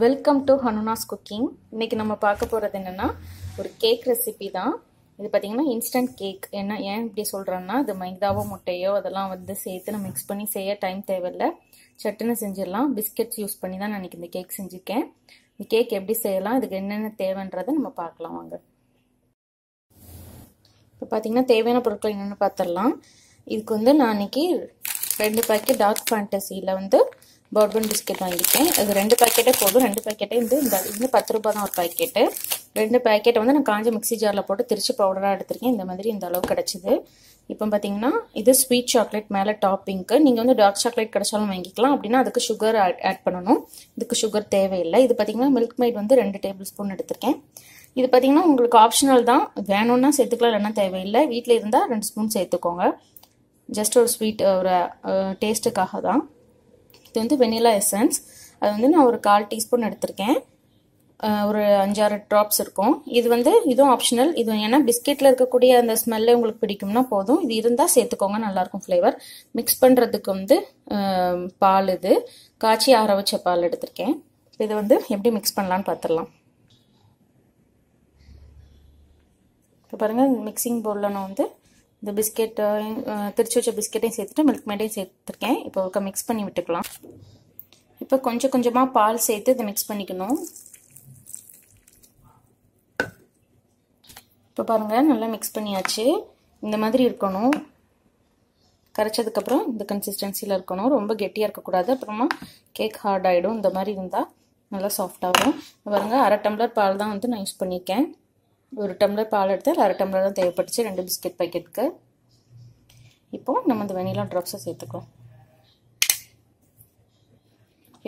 Welcome to ஹனுனாஸ் cooking இன்றைக்கி நம்ம பார்க்க போகிறது என்னென்னா ஒரு கேக் ரெசிபி தான். இது பார்த்தீங்கன்னா இன்ஸ்டன்ட் கேக் என்ன ஏன் இப்படி சொல்கிறேன்னா இது மைதாவோ முட்டையோ அதெல்லாம் வந்து சேர்த்து நம்ம மிக்ஸ் பண்ணி செய்ய டைம் தேவையில்லை. சட்டுன்னு செஞ்சிடலாம். பிஸ்கெட்ஸ் யூஸ் பண்ணி தான் நான் இன்னைக்கு இந்த கேக் செஞ்சுருக்கேன். இந்த கேக் எப்படி செய்யலாம் இதுக்கு என்னென்ன தேவைன்றதை நம்ம பார்க்கலாம் வாங்க. இப்போ பார்த்தீங்கன்னா தேவையான பொருட்கள் என்னென்னு பார்த்துடலாம் இதுக்கு வந்து நான் இன்றைக்கி ரெண்டு பேக்கெட் டார்க் ஃபேண்டசியில் வந்து பர்பன் பிஸ்கெட் வாங்கியிருக்கேன். அது ரெண்டு பாக்கெட்டே போதும். ரெண்டு பாக்கெட்டே வந்து இந்த இது பத்து ரூபா தான் ஒரு பாக்கெட்டு ரெண்டு பேக்கெட்டை வந்து நான் காஞ்ச மிக்சி ஜாரில் போட்டு திரிச்சு பவுடராக எடுத்திருக்கேன். இந்த மாதிரி இந்த அளவு கிடச்சிது. இப்போ பார்த்தீங்கன்னா இது ஸ்வீட் சாக்லேட் மேலே டாப்பிங்க்கு நீங்கள் வந்து டார்க் சாக்லேட் கிடைச்சாலும் வாங்கிக்கலாம். அப்படின்னா அதுக்கு சுகர் ஆட் பண்ணணும். இதுக்கு சுகர் தேவையில்லை. இது பார்த்தீங்கன்னா மில்க் மைட் வந்து ரெண்டு டேபிள் ஸ்பூன் எடுத்திருக்கேன். இது பார்த்தீங்கன்னா உங்களுக்கு ஆப்ஷனல் தான். வேணும்னா சேர்த்துக்கலாம் இல்லைன்னா தேவையில்லை. வீட்டில் இருந்தால் ரெண்டு ஸ்பூன் சேர்த்துக்கோங்க. ஜஸ்ட் ஒரு ஸ்வீட் ஒரு டேஸ்ட்டுக்காக தான். இது வந்து வெனிலா எசன்ஸ். அது வந்து நான் ஒரு கால் டீஸ்பூன் எடுத்திருக்கேன். ஒரு அஞ்சாறு ட்ராப்ஸ் இருக்கும். இது வந்து இதுவும் ஆப்ஷனல் இது ஏன்னா பிஸ்கெட்டில் இருக்கக்கூடிய அந்த ஸ்மெல்லே உங்களுக்கு பிடிக்கும்னா போதும். இது இருந்தால் சேர்த்துக்கோங்க நல்லாயிருக்கும் ஃப்ளேவர் மிக்ஸ் பண்ணுறதுக்கு வந்து பால் இது. காய்ச்சி ஆற வச்ச பால் எடுத்திருக்கேன். இதை வந்து எப்படி மிக்ஸ் பண்ணலான்னு பார்த்துடலாம் இப்போ பாருங்கள் மிக்சிங் பவுலில் நான் வந்து இந்த பிஸ்கெட்டை திருச்சி வச்ச பிஸ்கெட்டையும் சேர்த்துட்டு மில்க் மேடையும் சேர்த்துருக்கேன். இப்போ மிக்ஸ் பண்ணி விட்டுக்கலாம். இப்போ கொஞ்சம் கொஞ்சமாக பால் சேர்த்து இதை மிக்ஸ் பண்ணிக்கணும். இப்போ பாருங்கள் நல்லா மிக்ஸ் பண்ணியாச்சு. இந்த மாதிரி இருக்கணும். கரைச்சதுக்கப்புறம் இந்த கன்சிஸ்டன்சியில் இருக்கணும். ரொம்ப கெட்டியாக இருக்கக்கூடாது. அப்புறமா கேக் ஹார்ட் ஆகிடும் இந்த மாதிரி இருந்தால் நல்லா சாஃப்டாகும் பாருங்கள் அரை டம்ளர் பால் தான் வந்து நான் யூஸ் பண்ணியிருக்கேன். ஒரு டம்ளர் பால் எடுத்து அரை டம்ளர் தான் தேவைப்பட்டுச்சு. ரெண்டு பிஸ்கெட் பாக்கெட்டுக்கு. இப்போது நம்ம இந்த வெனிலா ட்ராப்ஸை சேர்த்துக்கலாம்.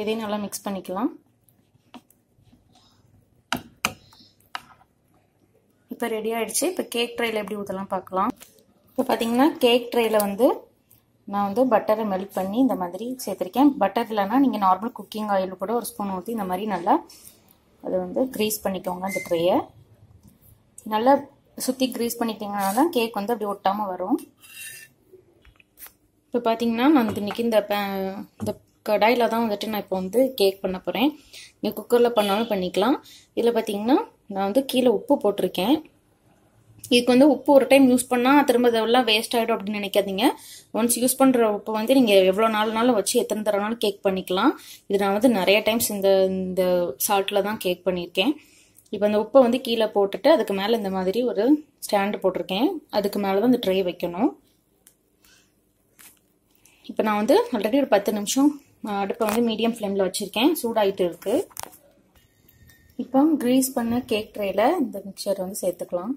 இதையும் நல்லா மிக்ஸ் பண்ணிக்கலாம். இப்போ ரெடி ஆகிடுச்சு இப்போ கேக் ட்ரேயில் எப்படி ஊற்றலாம் பார்க்கலாம். இப்போ பார்த்தீங்கன்னா கேக் ட்ரேயில் வந்து நான் வந்து பட்டரை மெல்ட் பண்ணி இந்த மாதிரி சேர்த்துருக்கேன். பட்டர் இல்லைன்னா நீங்கள் நார்மல் குக்கிங் ஆயில் கூட ஒரு ஸ்பூன் ஊற்றி இந்த மாதிரி நல்லா அதை வந்து க்ரீஸ் பண்ணிக்கோங்க அந்த ட்ரையை நல்லா சுற்றி க்ரீஸ் பண்ணிட்டீங்கன்னா தான் கேக் வந்து அப்படி ஒட்டாமல் வரும். இப்போ பார்த்தீங்கன்னா நான் இன்றைக்கி இந்த இந்த கடாயில் தான் வந்துட்டு நான் இப்போ வந்து கேக் பண்ண போகிறேன் நீங்கள் குக்கரில் பண்ணாலும் பண்ணிக்கலாம். இதில் பார்த்தீங்கன்னா நான் வந்து கீழே உப்பு போட்டிருக்கேன். இதுக்கு வந்து உப்பு ஒரு டைம் யூஸ் பண்ணால் திரும்ப இதெல்லாம் வேஸ்ட் ஆகிடும் அப்படின்னு நினைக்காதீங்க. ஒன்ஸ் யூஸ் பண்ணுற உப்பு வந்து நீங்கள் எவ்வளோ நாள்னாலும் வச்சு எத்தனை தர நாளும் கேக் பண்ணிக்கலாம். இது நான் வந்து நிறைய டைம்ஸ் இந்த இந்த சால்ட்டில் தான் கேக் பண்ணியிருக்கேன். இப்போ அந்த உப்பை வந்து கீழே போட்டுட்டு அதுக்கு மேலே இந்த மாதிரி ஒரு ஸ்டாண்டு போட்டிருக்கேன். அதுக்கு மேலே தான் இந்த ட்ரே வைக்கணும். இப்போ நான் வந்து ஆல்ரெடி ஒரு பத்து நிமிஷம் அடுப்பை வந்து மீடியம் ஃப்ளேமில் வச்சுருக்கேன். சூடாகிட்டு இருக்குது இப்போ க்ரீஸ் பண்ண கேக் ட்ரேயில் இந்த மிக்சர் வந்து சேர்த்துக்கலாம்.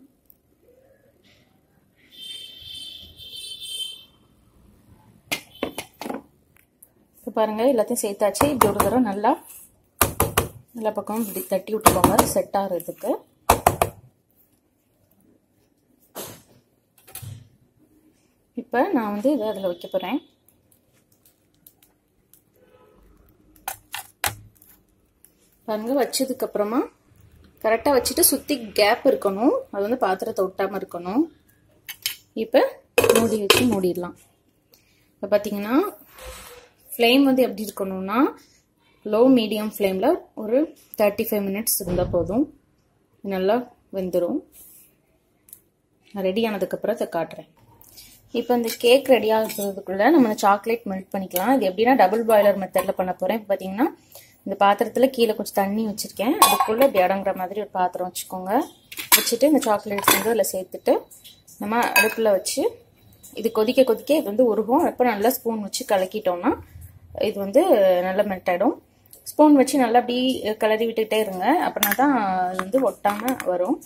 இப்போ பாருங்கள் எல்லாத்தையும் சேர்த்தாச்சு. இப்படி ஒரு தடவை நல்லா எல்லா பக்கமும் இப்படி தட்டி விட்டுக்கோங்க செட் ஆகிறதுக்கு. இப்போ நான் வந்து இதை அதில் வைக்க போகிறேன் பாருங்க வச்சதுக்கப்புறமா கரெக்டாக வச்சுட்டு சுற்றி கேப் இருக்கணும். அது வந்து பாத்திரத்தை ஒட்டாமல் இருக்கணும். இப்போ மூடி வச்சு மூடிடலாம். இப்போ பார்த்தீங்கன்னா ஃப்ளேம் வந்து எப்படி இருக்கணும்னா லோ மீடியம் ஃப்ளேமில் ஒரு தேர்ட்டி ஃபைவ் மினிட்ஸ் இருந்தால் போதும். நல்லா வெந்துடும் ரெடி ஆனதுக்கப்புறம் இதை காட்டுறேன். இப்போ இந்த கேக் ரெடி ஆகிறதுக்குள்ளே நம்ம சாக்லேட் மெல்ட் பண்ணிக்கலாம். இது எப்படின்னா டபுள் பாய்லர் மெத்தடில் பண்ண போகிறேன் இப்போ பார்த்தீங்கன்னா இந்த பாத்திரத்தில் கீழே கொஞ்சம் தண்ணி வச்சுருக்கேன். அதுக்குள்ளே இப்படி அடங்குற மாதிரி ஒரு பாத்திரம் வச்சுக்கோங்க. வச்சுட்டு இந்த சாக்லேட்ஸ் வந்து அதில் சேர்த்துட்டு நம்ம அடுப்பில் வச்சு இது கொதிக்க கொதிக்க இது வந்து உருகும். அப்போ நல்லா ஸ்பூன் வச்சு கலக்கிட்டோம்னா இது வந்து நல்லா மெல்ட் ஆகிடும் ஸ்பூன் வச்சு நல்லா அப்படி கிளறி விட்டுக்கிட்டே இருங்க. அப்படின்னா தான் அது வந்து ஒட்டாமல் வரும்.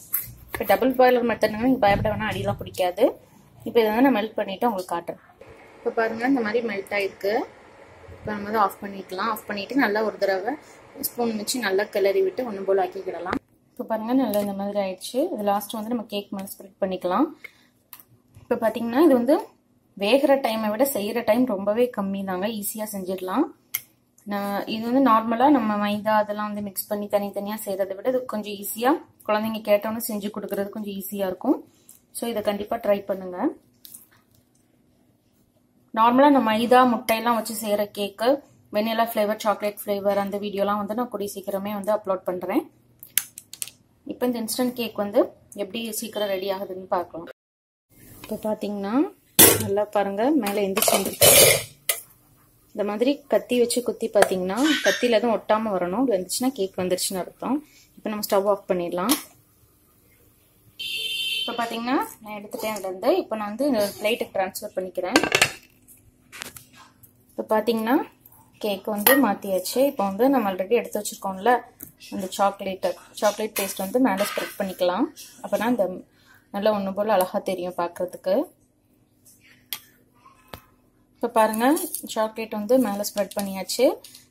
இப்போ டபுள் பாய்லர் மெத்தட்னா நீங்கள் பயப்பட வேணால் அடியெலாம் பிடிக்காது. இப்போ இதை வந்து நான் மெல்ட் பண்ணிவிட்டு உங்களுக்கு காட்டுறேன். இப்போ பாருங்கள் இந்த மாதிரி மெல்ட் ஆகிருக்கு இப்போ நம்ம வந்து ஆஃப் பண்ணிக்கலாம். ஆஃப் பண்ணிவிட்டு நல்லா ஒரு தடவை ஸ்பூன் வச்சு நல்லா கிளறி விட்டு ஒன்று போல் ஆக்கிக்கிடலாம். இப்போ பாருங்கள் நல்லா இந்த மாதிரி ஆயிடுச்சு. இது லாஸ்ட் வந்து நம்ம கேக் மேலே ஸ்ப்ரெட் பண்ணிக்கலாம். இப்போ பார்த்தீங்கன்னா இது வந்து வேகிற டைமை விட செய்கிற டைம் ரொம்பவே கம்மி தாங்க ஈஸியாக செஞ்சிடலாம். இது வந்து நார்மலாக நம்ம மைதா அதெல்லாம் வந்து மிக்ஸ் பண்ணி தனித்தனியாக செய்கிறத விட இது கொஞ்சம் ஈஸியாக குழந்தைங்க கேட்டோன்னு செஞ்சு கொடுக்குறது கொஞ்சம் ஈஸியாக இருக்கும். ஸோ இதை கண்டிப்பாக ட்ரை பண்ணுங்கள் நார்மலாக நம்ம மைதா முட்டையெல்லாம் வச்சு செய்கிற cake vanilla flavour chocolate flavour அந்த வீடியோலாம் வந்து நான் கூடிய சீக்கிரமே வந்து அப்லோட் பண்ணுறேன் இப்போ இந்த இன்ஸ்டன்ட் கேக் வந்து எப்படி சீக்கிரம் ரெடி ஆகுதுன்னு பார்க்கலாம். இப்போ பார்த்தீங்கன்னா நல்லா பாருங்கள் மேலே எந்திரிச்சு இந்த மாதிரி கத்தி வச்சு குத்தி பார்த்தீங்கன்னா கத்தியில் எதுவும் ஒட்டாமல் வரணும். இப்படி வந்துச்சுன்னா கேக் வந்துருச்சுன்னு அர்த்தம். இப்போ நம்ம ஸ்டவ் ஆஃப் பண்ணிடலாம். இப்போ பார்த்தீங்கன்னா நான் எடுத்துட்டேன் அதுலேருந்து இப்போ நான் வந்து பிளேட்டுக்கு ட்ரான்ஸ்ஃபர் பண்ணிக்கிறேன். இப்போ பார்த்தீங்கன்னா கேக் வந்து மாற்றியாச்சு இப்போ வந்து நம்ம ஆல்ரெடி எடுத்து வச்சுருக்கோம்ல அந்த சாக்லேட்டு சாக்லேட் பேஸ்ட் வந்து மேலே ஸ்ப்ரெட் பண்ணிக்கலாம். அப்போனா இந்த நல்லா ஒன்று போல் அழகாக தெரியும் பார்க்குறதுக்கு இப்போ பாருங்கள் சாக்லேட் வந்து மேலே ஸ்ப்ரெட் பண்ணியாச்சு.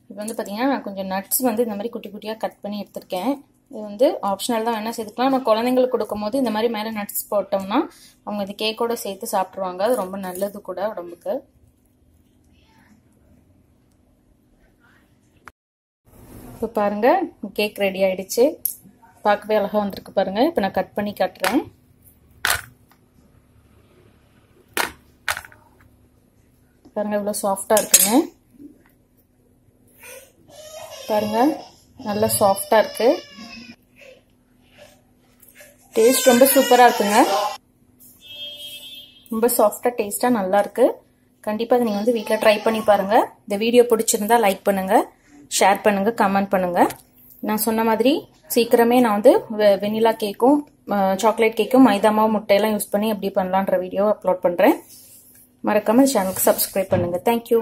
இப்போ வந்து பார்த்தீங்கன்னா நான் கொஞ்சம் நட்ஸ் வந்து இந்த மாதிரி குட்டி குட்டியாக கட் பண்ணி எடுத்திருக்கேன். இது வந்து ஆப்ஷனல் தான் வேணால் சேர்த்துக்கலாம். நம்ம குழந்தைங்களுக்கு கொடுக்கும்போது இந்த மாதிரி மேலே நட்ஸ் போட்டோம்னா அவங்க இது கேக்கோட சேர்த்து சாப்பிட்ருவாங்க அது ரொம்ப நல்லது கூட உடம்புக்கு. இப்போ பாருங்கள் கேக் ரெடி ஆகிடுச்சு பார்க்கவே அழகாக வந்திருக்கு பாருங்கள் இப்போ நான் கட் பண்ணி காட்டுறேன். பாருங்கள் இவ்வளோ சாஃப்டாக இருக்குங்க. பாருங்கள் நல்லா சாஃப்டாக இருக்குது டேஸ்ட் ரொம்ப சூப்பராக இருக்குங்க. ரொம்ப சாஃப்டாக டேஸ்ட்டாக நல்லா இருக்கு. கண்டிப்பாக அதை நீங்கள் வந்து வீட்டில் ட்ரை பண்ணி பாருங்கள் இந்த வீடியோ பிடிச்சிருந்தா லைக் பண்ணுங்கள் ஷேர் பண்ணுங்கள் கமெண்ட் பண்ணுங்கள் நான் சொன்ன மாதிரி சீக்கிரமே நான் வந்து வெனிலா கேக்கும் சாக்லேட் கேக்கும் மைதா மாவு முட்டையெல்லாம் யூஸ் பண்ணி எப்படி பண்ணலான்ற வீடியோ அப்லோட் பண்ணுறேன் மறக்காமல் சேனலுக்கு சப்ஸ்கிரைப் பண்ணுங்கள் தேங்க்யூ